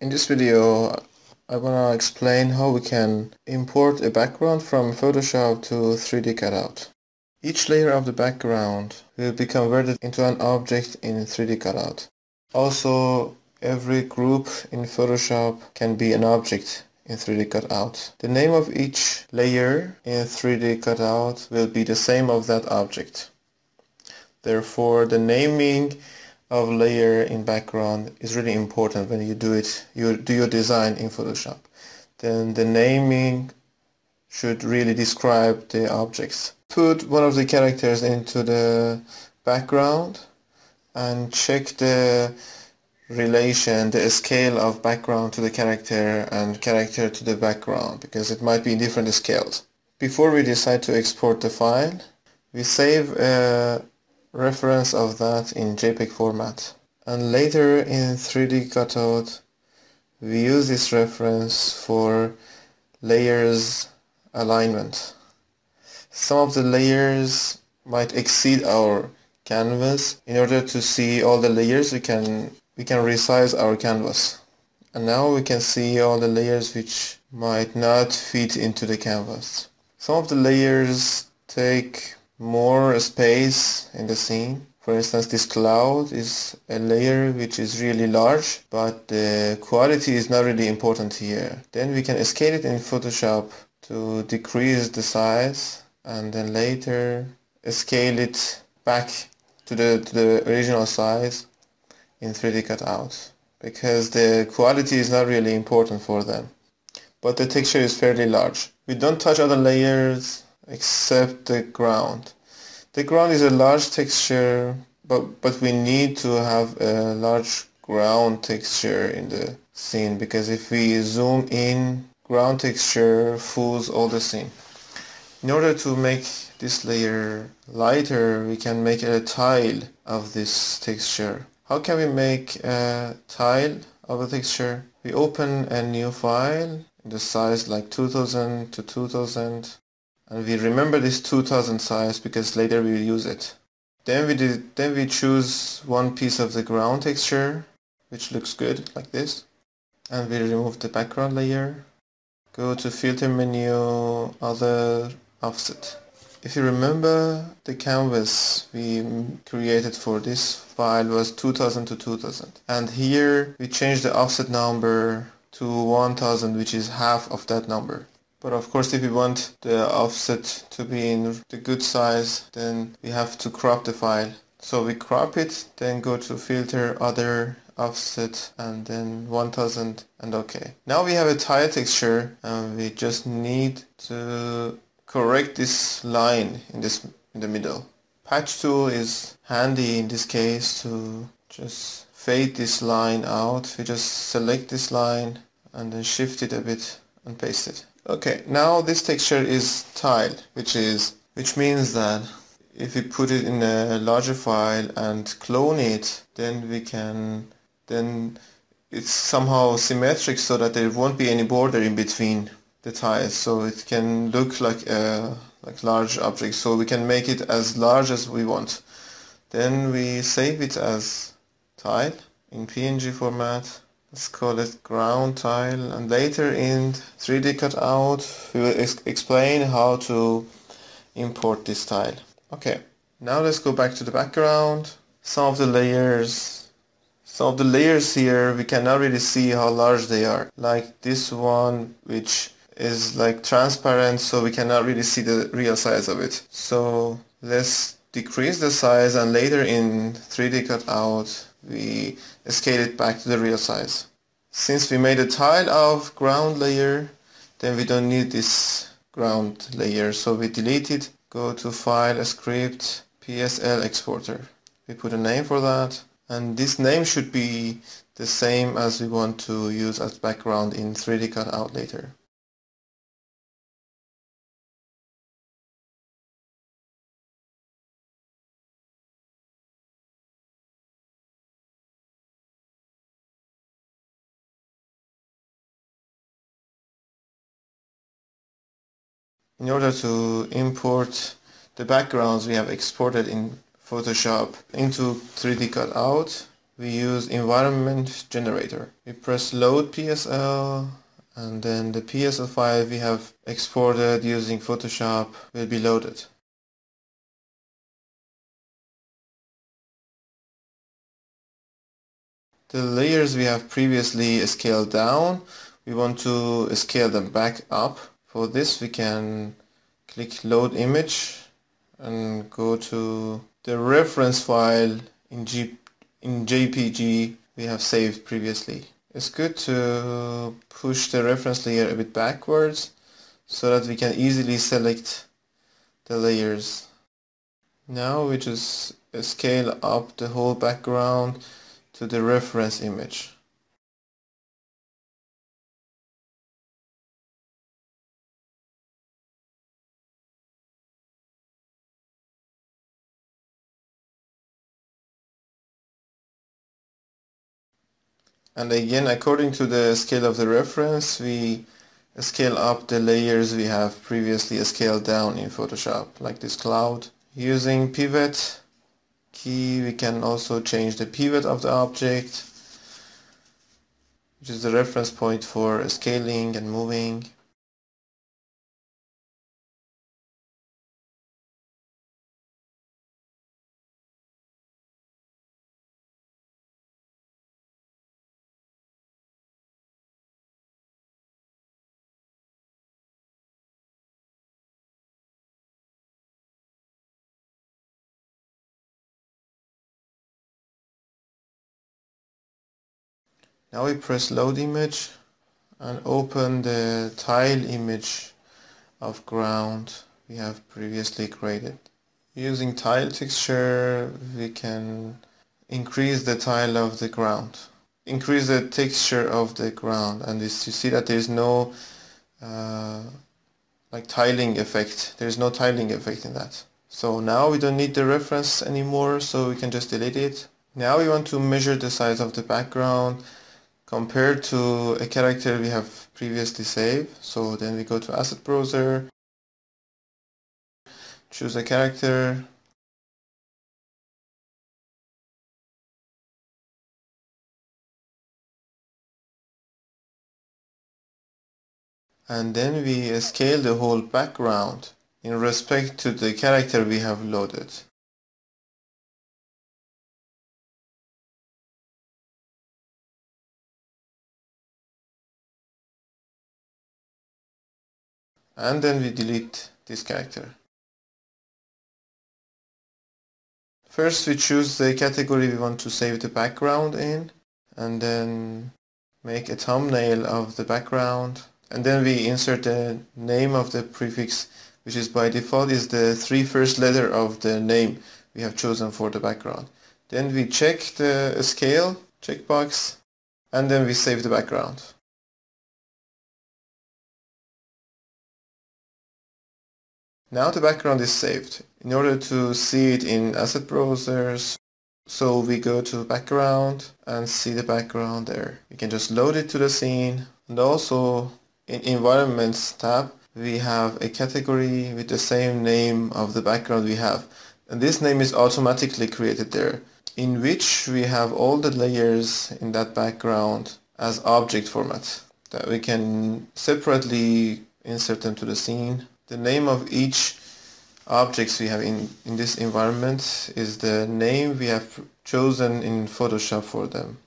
In this video I want to explain how we can import a background from Photoshop to 3D cutout. Each layer of the background will be converted into an object in 3D cutout. Also every group in Photoshop can be an object in 3D cutout. The name of each layer in 3D cutout will be the same of that object. Therefore the naming of layer in background is really important when you do it, you do your design in Photoshop. Then the naming should really describe the objects. Put one of the characters into the background and check the relation, the scale of background to the character and character to the background because it might be in different scales. Before we decide to export the file, we save a reference of that in JPEG format. And later in 3D cutout, we use this reference for layers alignment. Some of the layers might exceed our canvas. In order to see all the layers, we can we can resize our canvas. And now we can see all the layers which might not fit into the canvas. Some of the layers take more space in the scene. For instance, this cloud is a layer which is really large, but the quality is not really important here. Then we can scale it in Photoshop to decrease the size and then later scale it back to the, to the original size in 3D cutout because the quality is not really important for them. But the texture is fairly large. We don't touch other layers except the ground. The ground is a large texture, but, but we need to have a large ground texture in the scene because if we zoom in, ground texture fools all the scene. In order to make this layer lighter, we can make a tile of this texture. How can we make a tile of a texture? We open a new file in the size like 2000 to 2000 and we remember this 2000 size because later we will use it. Then we did, then we choose one piece of the ground texture which looks good like this and we remove the background layer. Go to filter menu, other offset. If you remember the canvas we created for this file was 2000 to 2000 and here we change the offset number to 1000 which is half of that number. But of course if we want the offset to be in the good size then we have to crop the file. So we crop it, then go to filter, other, offset and then 1000 and okay. Now we have a tile texture and we just need to correct this line in this in the middle. Patch tool is handy in this case to just fade this line out. We just select this line and then shift it a bit and paste it. Okay, now this texture is tiled, which is which means that if we put it in a larger file and clone it, then we can then it's somehow symmetric so that there won't be any border in between the tiles, so it can look like a like large object. So we can make it as large as we want. Then we save it as tile in PNG format Let's call it ground tile and later in 3D cutout we will ex explain how to import this tile. Okay, now let's go back to the background. Some of the layers, some of the layers here we cannot really see how large they are. Like this one which is like transparent so we cannot really see the real size of it. So let's decrease the size and later in 3D cutout we scale it back to the real size. Since we made a tile of ground layer, then we don't need this ground layer. So we delete it, go to File, Script, PSL Exporter. We put a name for that. And this name should be the same as we want to use as background in 3D cutout later. In order to import the backgrounds we have exported in Photoshop into 3D cutout, we use environment generator. We press load PSL and then the PSL file we have exported using Photoshop will be loaded. The layers we have previously scaled down, we want to scale them back up. For this we can click load image and go to the reference file in, G, in JPG we have saved previously. It's good to push the reference layer a bit backwards so that we can easily select the layers. Now we just scale up the whole background to the reference image. And again, according to the scale of the reference, we scale up the layers we have previously scaled down in Photoshop, like this cloud. Using pivot key we can also change the pivot of the object which is the reference point for scaling and moving Now we press load image and open the tile image of ground we have previously created. Using tile texture we can increase the tile of the ground. Increase the texture of the ground and this, you see that there is no uh, like tiling effect. There is no tiling effect in that. So now we don't need the reference anymore so we can just delete it. Now we want to measure the size of the background compared to a character we have previously saved. So then we go to Asset Browser, choose a character, and then we scale the whole background in respect to the character we have loaded. And then we delete this character. First we choose the category we want to save the background in and then make a thumbnail of the background and then we insert the name of the prefix which is by default is the three first letter of the name we have chosen for the background. Then we check the scale checkbox and then we save the background. Now the background is saved. In order to see it in asset browsers, so we go to background and see the background there. We can just load it to the scene and also in environments tab we have a category with the same name of the background we have and this name is automatically created there in which we have all the layers in that background as object format that we can separately insert them to the scene the name of each objects we have in, in this environment is the name we have chosen in Photoshop for them.